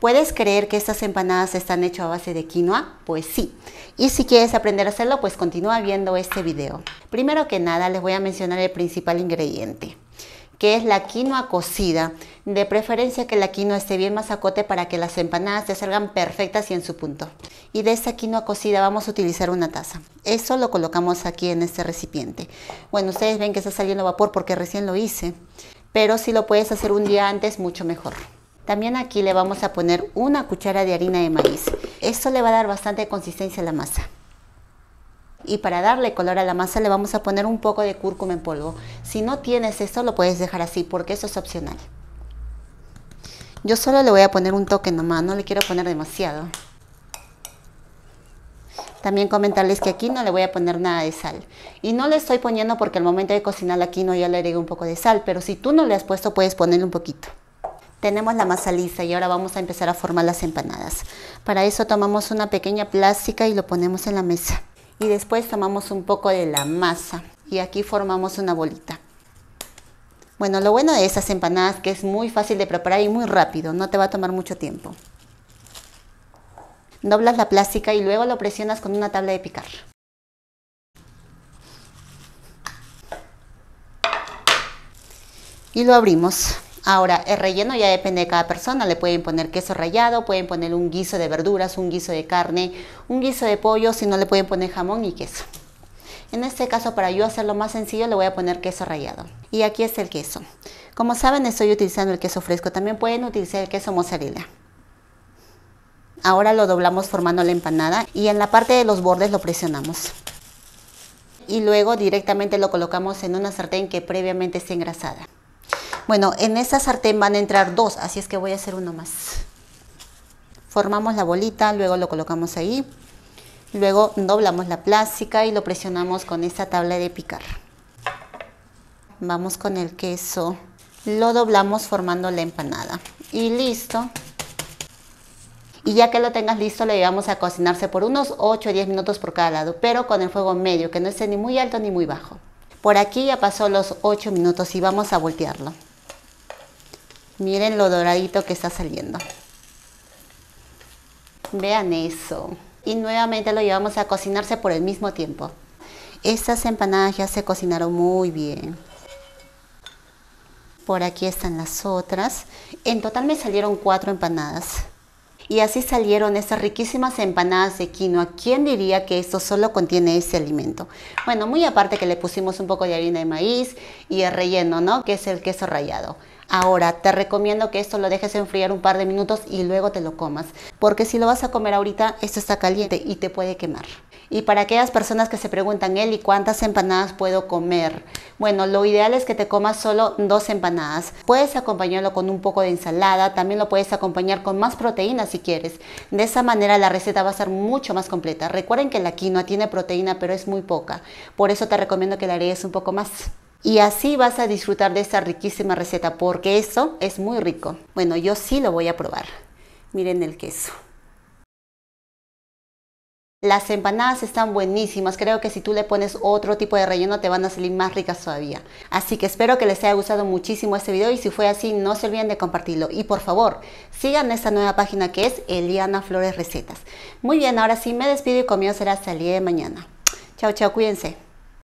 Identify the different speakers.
Speaker 1: ¿Puedes creer que estas empanadas están hechas a base de quinoa? Pues sí. Y si quieres aprender a hacerlo, pues continúa viendo este video. Primero que nada, les voy a mencionar el principal ingrediente que es la quinoa cocida. De preferencia que la quinoa esté bien masacote para que las empanadas te salgan perfectas y en su punto. Y de esta quinoa cocida vamos a utilizar una taza. Eso lo colocamos aquí en este recipiente. Bueno, ustedes ven que está saliendo vapor porque recién lo hice. Pero si lo puedes hacer un día antes, mucho mejor. También aquí le vamos a poner una cuchara de harina de maíz. Esto le va a dar bastante consistencia a la masa. Y para darle color a la masa le vamos a poner un poco de cúrcuma en polvo. Si no tienes esto lo puedes dejar así porque eso es opcional. Yo solo le voy a poner un toque nomás, no le quiero poner demasiado. También comentarles que aquí no le voy a poner nada de sal. Y no le estoy poniendo porque al momento de cocinar aquí no ya le agregué un poco de sal, pero si tú no le has puesto puedes ponerle un poquito. Tenemos la masa lisa y ahora vamos a empezar a formar las empanadas. Para eso tomamos una pequeña plástica y lo ponemos en la mesa y después tomamos un poco de la masa y aquí formamos una bolita. Bueno, lo bueno de esas empanadas que es muy fácil de preparar y muy rápido, no te va a tomar mucho tiempo. Doblas la plástica y luego lo presionas con una tabla de picar. Y lo abrimos. Ahora, el relleno ya depende de cada persona. Le pueden poner queso rallado, pueden poner un guiso de verduras, un guiso de carne, un guiso de pollo, si no le pueden poner jamón y queso. En este caso, para yo hacerlo más sencillo, le voy a poner queso rallado. Y aquí está el queso. Como saben, estoy utilizando el queso fresco. También pueden utilizar el queso mozzarella. Ahora lo doblamos formando la empanada y en la parte de los bordes lo presionamos. Y luego directamente lo colocamos en una sartén que previamente esté engrasada. Bueno, en esta sartén van a entrar dos, así es que voy a hacer uno más. Formamos la bolita, luego lo colocamos ahí. Luego doblamos la plástica y lo presionamos con esta tabla de picar. Vamos con el queso. Lo doblamos formando la empanada. Y listo. Y ya que lo tengas listo, le llevamos a cocinarse por unos 8 o 10 minutos por cada lado, pero con el fuego medio, que no esté ni muy alto ni muy bajo. Por aquí ya pasó los 8 minutos y vamos a voltearlo. Miren lo doradito que está saliendo. Vean eso. Y nuevamente lo llevamos a cocinarse por el mismo tiempo. Estas empanadas ya se cocinaron muy bien. Por aquí están las otras. En total me salieron cuatro empanadas. Y así salieron estas riquísimas empanadas de quinoa. ¿Quién diría que esto solo contiene ese alimento? Bueno, muy aparte que le pusimos un poco de harina de maíz y el relleno, ¿no? Que es el queso rallado. Ahora, te recomiendo que esto lo dejes enfriar un par de minutos y luego te lo comas, porque si lo vas a comer ahorita, esto está caliente y te puede quemar. Y para aquellas personas que se preguntan, Eli, ¿cuántas empanadas puedo comer? Bueno, lo ideal es que te comas solo dos empanadas. Puedes acompañarlo con un poco de ensalada, también lo puedes acompañar con más proteína si quieres. De esa manera la receta va a ser mucho más completa. Recuerden que la quinoa tiene proteína, pero es muy poca. Por eso te recomiendo que la agregues un poco más. Y así vas a disfrutar de esta riquísima receta porque eso es muy rico. Bueno, yo sí lo voy a probar. Miren el queso. Las empanadas están buenísimas, creo que si tú le pones otro tipo de relleno te van a salir más ricas todavía. Así que espero que les haya gustado muchísimo este video y si fue así no se olviden de compartirlo. Y por favor, sigan esta nueva página que es Eliana Flores Recetas. Muy bien, ahora sí me despido y conmigo será hasta de mañana. Chao, chao, cuídense.